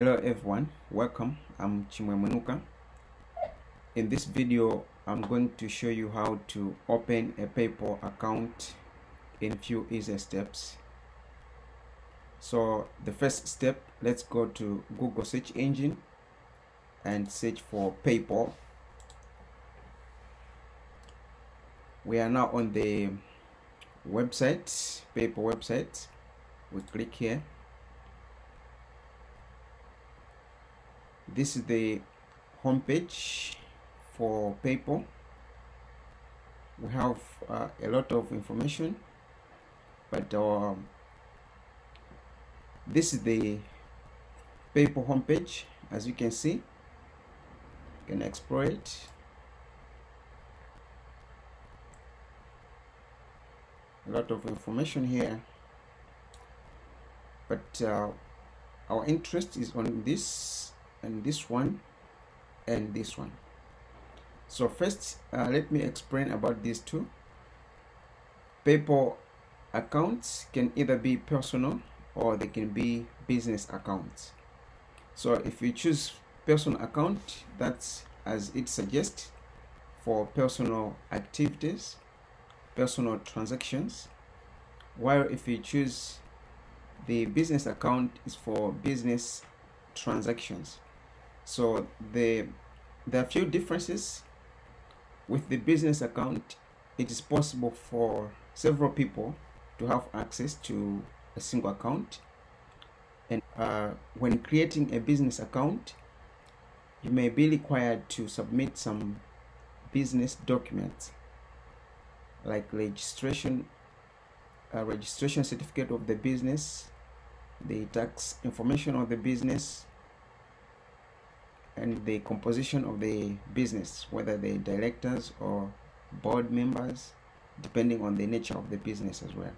Hello everyone, welcome. I'm Chimwemwe Nuka. In this video, I'm going to show you how to open a PayPal account in a few easy steps. So the first step, let's go to Google search engine and search for PayPal. We are now on the website, PayPal website. We click here this is the homepage for PayPal. We have uh, a lot of information, but uh, this is the PayPal homepage. As you can see, you can explore it. A lot of information here, but uh, our interest is on this and this one and this one. So first uh, let me explain about these two. PayPal accounts can either be personal or they can be business accounts. So if you choose personal account that's as it suggests for personal activities personal transactions while if you choose the business account is for business transactions so the there are few differences. With the business account it is possible for several people to have access to a single account. And uh, when creating a business account you may be required to submit some business documents like registration a registration certificate of the business the tax information of the business and the composition of the business, whether the directors or board members, depending on the nature of the business as well.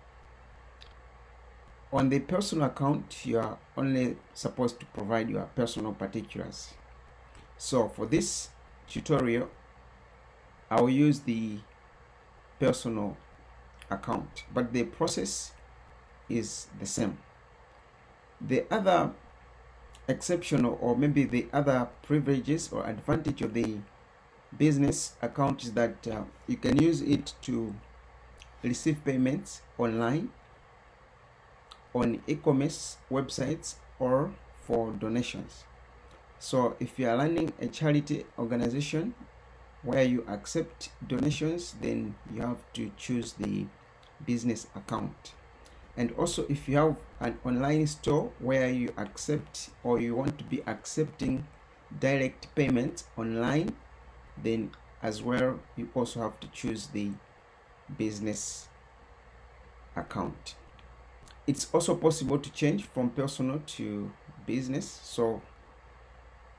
On the personal account, you are only supposed to provide your personal particulars. So for this tutorial, I will use the personal account, but the process is the same. The other exceptional or maybe the other privileges or advantage of the business account is that uh, you can use it to receive payments online on e-commerce websites or for donations. So if you are running a charity organization where you accept donations then you have to choose the business account and also if you have an online store where you accept or you want to be accepting direct payments online then as well you also have to choose the business account. It's also possible to change from personal to business. So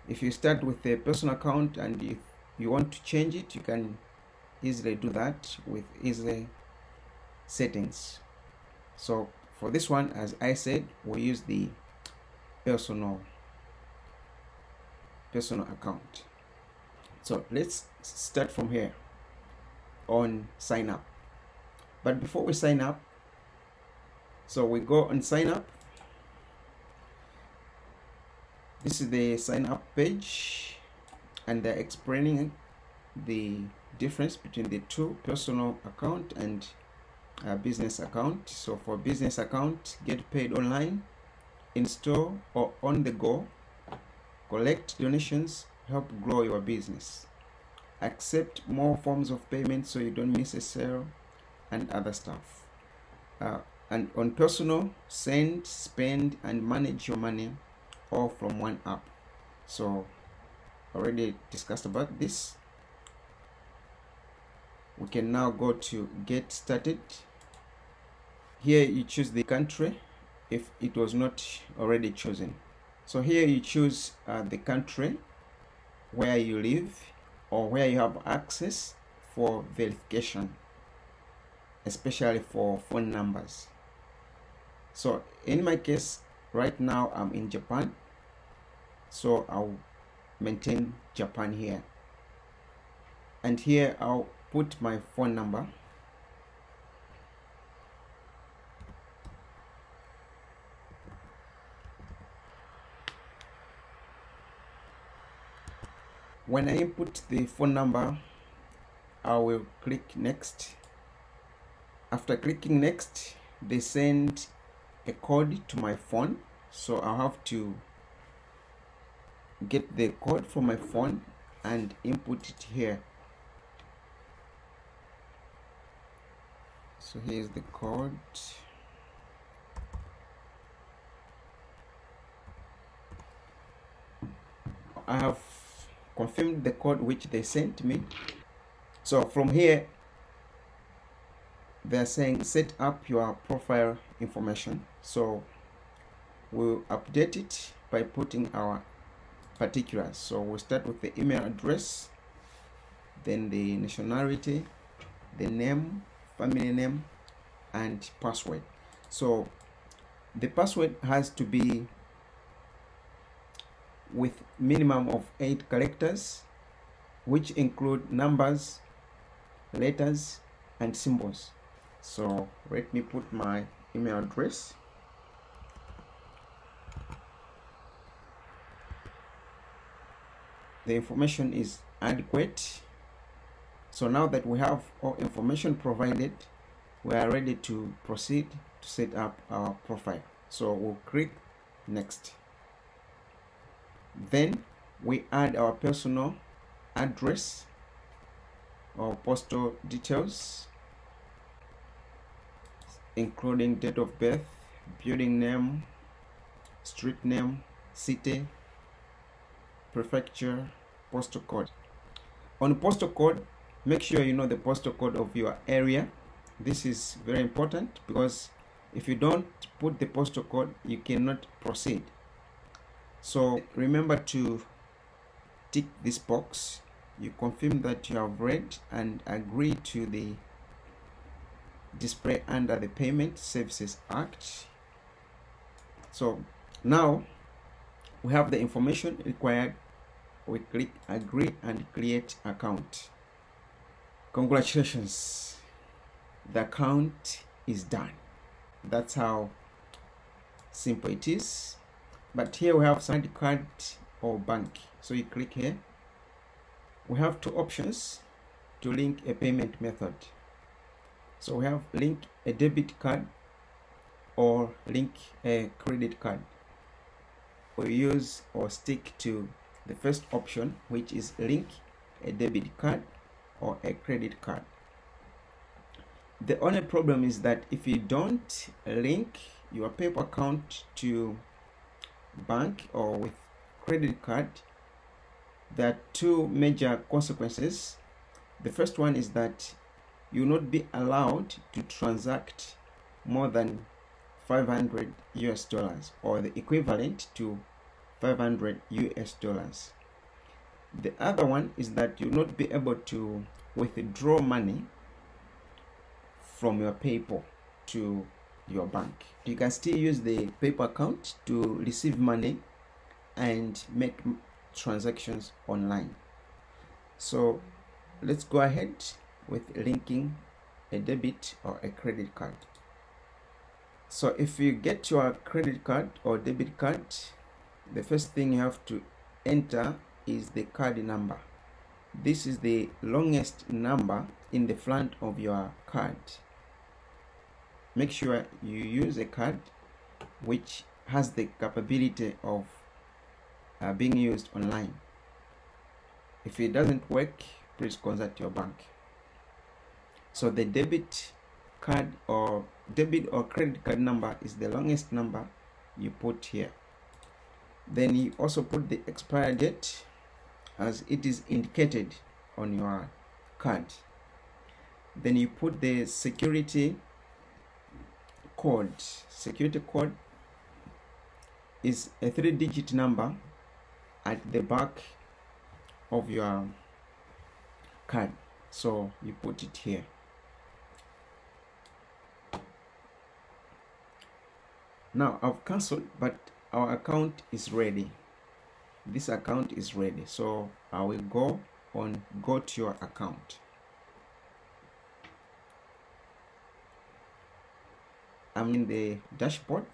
if you start with a personal account and if you want to change it you can easily do that with easy settings so for this one as I said we use the personal personal account. So let's start from here on sign up. But before we sign up so we go and sign up. This is the sign up page and they're explaining the difference between the two personal account and a business account. So for business account get paid online in store or on the go. Collect donations help grow your business. Accept more forms of payment so you don't miss a sale and other stuff. Uh, and on personal send spend and manage your money all from one app. So already discussed about this. We can now go to get started here you choose the country if it was not already chosen. So here you choose uh, the country where you live or where you have access for verification especially for phone numbers. So in my case right now I'm in Japan. So I'll maintain Japan here. And here I'll put my phone number when I input the phone number I will click next. After clicking next they send a code to my phone. So I have to get the code from my phone and input it here. So here's the code. I have confirmed the code which they sent me. So from here they're saying set up your profile information. So we'll update it by putting our particulars so we'll start with the email address then the nationality the name family name and password. So the password has to be with minimum of eight characters which include numbers letters and symbols. So let me put my email address. The information is adequate. So now that we have all information provided we are ready to proceed to set up our profile. So we'll click next then we add our personal address or postal details including date of birth building name street name city prefecture postal code. On postal code make sure you know the postal code of your area. This is very important because if you don't put the postal code you cannot proceed so remember to tick this box. You confirm that you have read and agree to the display under the payment services act. So now we have the information required. We click agree and create account. Congratulations. The account is done. That's how simple it is but here we have signed card or bank. So you click here. We have two options to link a payment method. So we have link a debit card or link a credit card. We use or stick to the first option which is link a debit card or a credit card. The only problem is that if you don't link your PayPal account to bank or with credit card there are two major consequences the first one is that you will not be allowed to transact more than 500 US dollars or the equivalent to 500 US dollars. The other one is that you will not be able to withdraw money from your PayPal to your bank. You can still use the PayPal account to receive money and make transactions online. So let's go ahead with linking a debit or a credit card. So if you get your credit card or debit card, the first thing you have to enter is the card number. This is the longest number in the front of your card. Make sure you use a card which has the capability of uh, being used online. If it doesn't work, please consult your bank. So the debit card or debit or credit card number is the longest number you put here. Then you also put the expiry date as it is indicated on your card. Then you put the security code. Security code is a three digit number at the back of your card. So you put it here. Now I've cancelled, but our account is ready. This account is ready. So I will go on go to your account. I'm in the dashboard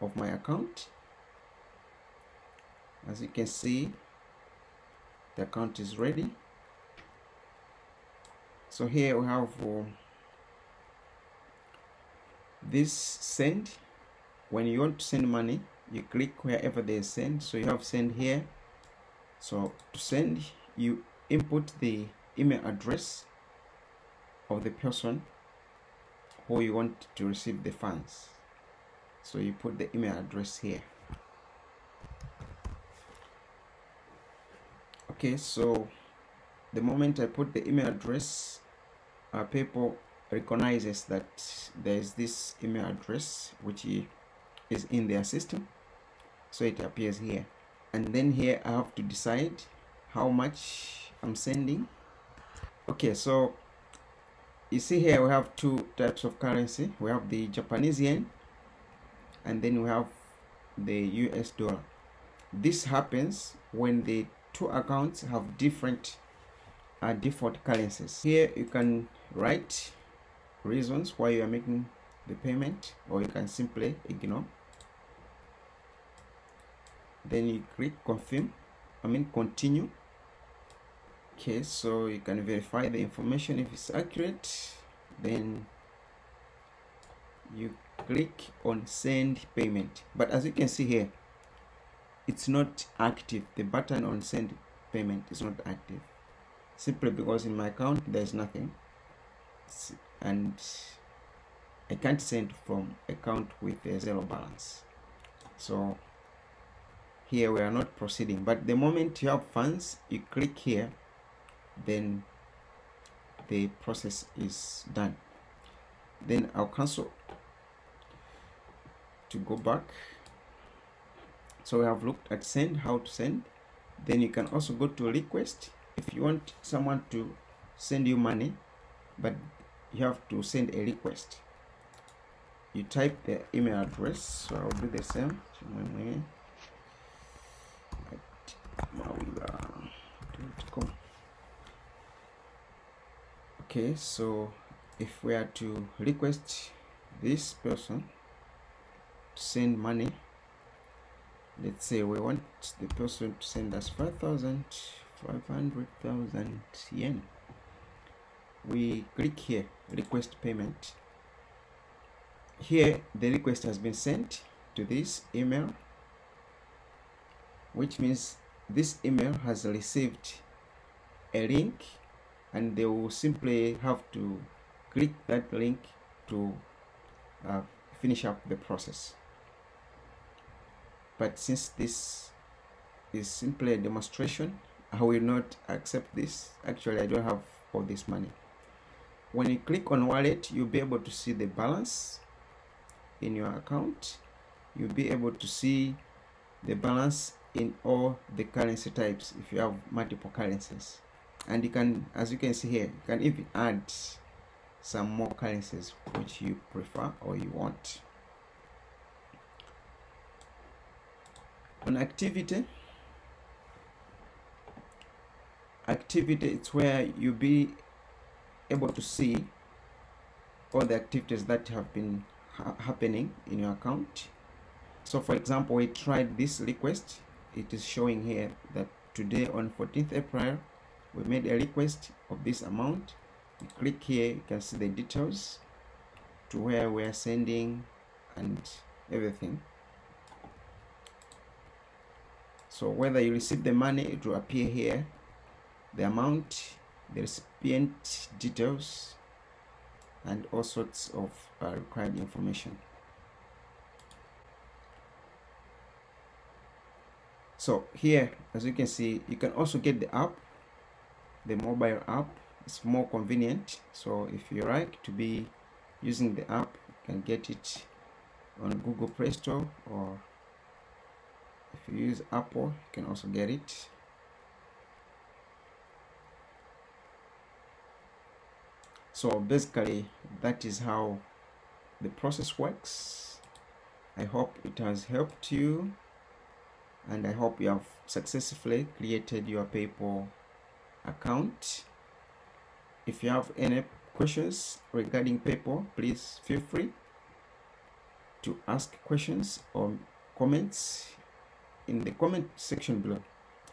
of my account. As you can see, the account is ready. So here we have uh, this send. When you want to send money you click wherever they send. So you have send here. So to send you input the email address of the person who you want to receive the funds. So you put the email address here. Okay so the moment I put the email address uh, PayPal recognizes that there is this email address which is in their system. So it appears here. And then here I have to decide how much I'm sending. Okay so you see here we have two types of currency. We have the Japanese yen and then we have the US dollar. This happens when the two accounts have different uh, default currencies. Here you can write reasons why you are making the payment or you can simply ignore. Then you click confirm I mean continue okay so you can verify the information if it's accurate. Then you click on send payment. But as you can see here it's not active. The button on send payment is not active. Simply because in my account there's nothing. And I can't send from account with a zero balance. So here we are not proceeding. But the moment you have funds you click here then the process is done. Then I'll cancel to go back. So we have looked at send how to send. Then you can also go to request if you want someone to send you money but you have to send a request. You type the email address so I'll do the same okay so if we are to request this person to send money let's say we want the person to send us 5,000 500,000 yen. We click here request payment. Here the request has been sent to this email which means this email has received a link and they will simply have to click that link to uh, finish up the process. But since this is simply a demonstration I will not accept this. Actually I don't have all this money. When you click on wallet you'll be able to see the balance in your account. You'll be able to see the balance in all the currency types if you have multiple currencies and you can as you can see here you can even add some more currencies which you prefer or you want. On activity activity it's where you be able to see all the activities that have been ha happening in your account. So for example we tried this request. It is showing here that today on 14th April we made a request of this amount. You click here you can see the details to where we are sending and everything. So whether you receive the money it will appear here. The amount the recipient details and all sorts of uh, required information. So here as you can see you can also get the app the mobile app. It's more convenient. So if you like to be using the app you can get it on Google Play Store or if you use Apple you can also get it. So basically that is how the process works. I hope it has helped you and I hope you have successfully created your PayPal account if you have any questions regarding PayPal please feel free to ask questions or comments in the comment section below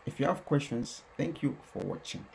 If you have questions, thank you for watching.